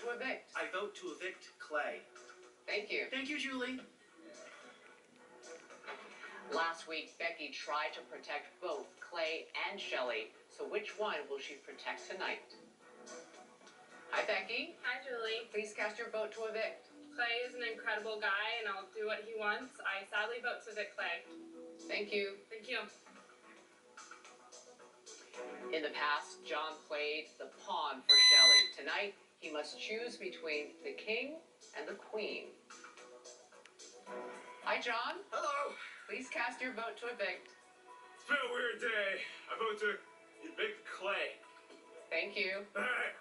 to evict. I vote to evict Clay. Thank you. Thank you, Julie. Last week, Becky tried to protect both Clay and Shelli, so which one will she protect tonight? Hi, Becky. Hi, Julie. Please cast your vote to evict. Clay is an incredible guy, and I'll do what he wants. I sadly vote to evict Clay. Thank you. Thank you. In the past, John played the pawn for Shelli. Tonight, he must choose between the king and the queen. Hi, John. Hello. Please cast your vote to evict. It's been a weird day. I vote to evict Clay. Thank you. All right.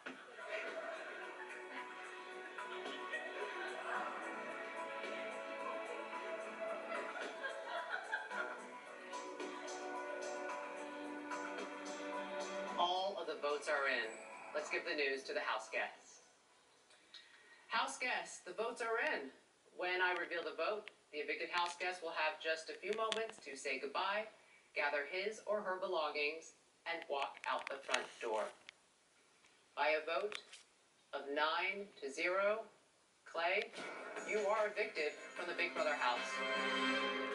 All of the votes are in. Let's give the news to the house guests. House guests, the votes are in. When I reveal the vote, the evicted house guest will have just a few moments to say goodbye, gather his or her belongings, and walk out the front door. By a vote of nine to zero, Clay, you are evicted from the Big Brother house.